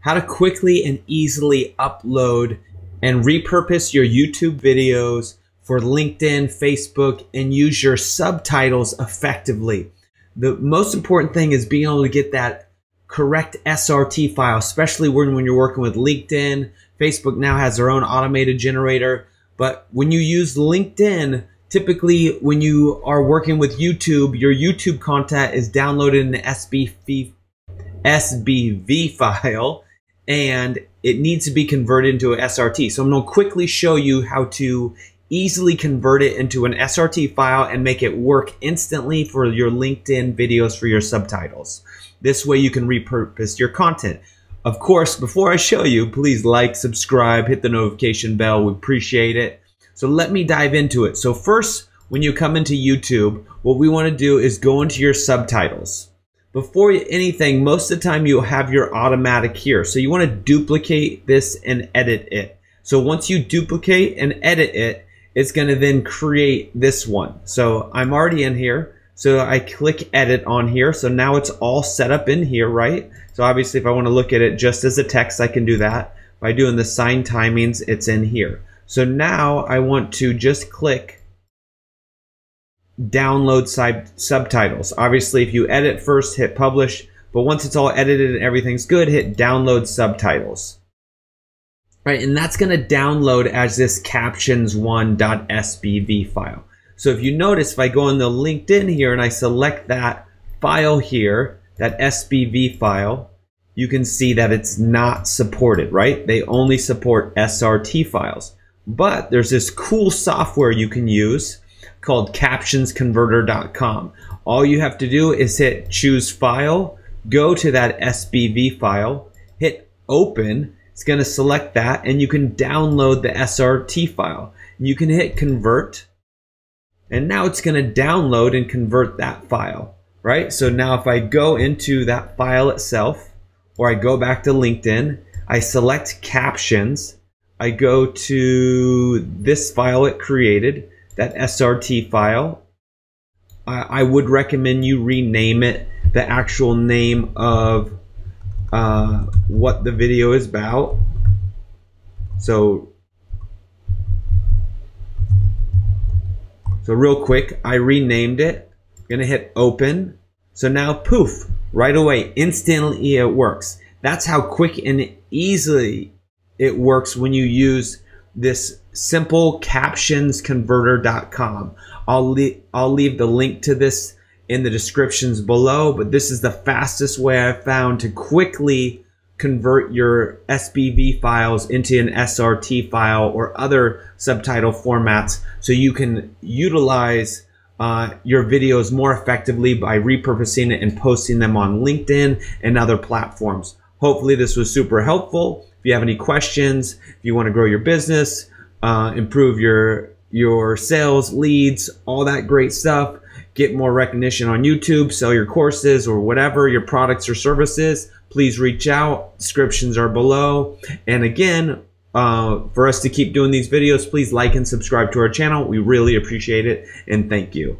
how to quickly and easily upload and repurpose your YouTube videos for LinkedIn, Facebook, and use your subtitles effectively. The most important thing is being able to get that correct SRT file, especially when, when you're working with LinkedIn. Facebook now has their own automated generator. But when you use LinkedIn, typically when you are working with YouTube, your YouTube content is downloaded in the SBV, SBV file and it needs to be converted into an SRT. So I'm going to quickly show you how to easily convert it into an SRT file and make it work instantly for your LinkedIn videos for your subtitles. This way you can repurpose your content. Of course, before I show you, please like, subscribe, hit the notification bell. We appreciate it. So let me dive into it. So first, when you come into YouTube, what we want to do is go into your subtitles before anything, most of the time you'll have your automatic here. So you want to duplicate this and edit it. So once you duplicate and edit it, it's going to then create this one. So I'm already in here. So I click edit on here. So now it's all set up in here, right? So obviously if I want to look at it just as a text, I can do that. By doing the sign timings, it's in here. So now I want to just click download sub- subtitles. Obviously, if you edit first, hit publish, but once it's all edited and everything's good, hit download subtitles. Right, and that's going to download as this captions1.sbv file. So if you notice, if I go on the LinkedIn here and I select that file here, that SBV file, you can see that it's not supported, right? They only support SRT files. But there's this cool software you can use called captionsconverter.com. All you have to do is hit choose file, go to that SBV file, hit open. It's going to select that and you can download the SRT file. You can hit convert and now it's going to download and convert that file, right? So now if I go into that file itself or I go back to LinkedIn, I select captions, I go to this file it created, that SRT file. I, I would recommend you rename it the actual name of uh, what the video is about. So, so real quick, I renamed it. I'm gonna hit open. So now, poof, right away, instantly it works. That's how quick and easily it works when you use this simplecaptionsconverter.com. I'll, le- I'll leave the link to this in the descriptions below, but this is the fastest way I've found to quickly convert your SBV files into an SRT file or other subtitle formats so you can utilize uh, your videos more effectively by repurposing it and posting them on LinkedIn and other platforms. Hopefully this was super helpful. If you have any questions, if you want to grow your business, uh, improve your your sales, leads, all that great stuff, get more recognition on YouTube, sell your courses or whatever your products or services, please reach out. Descriptions are below. And again, uh, for us to keep doing these videos, please like and subscribe to our channel. We really appreciate it and thank you.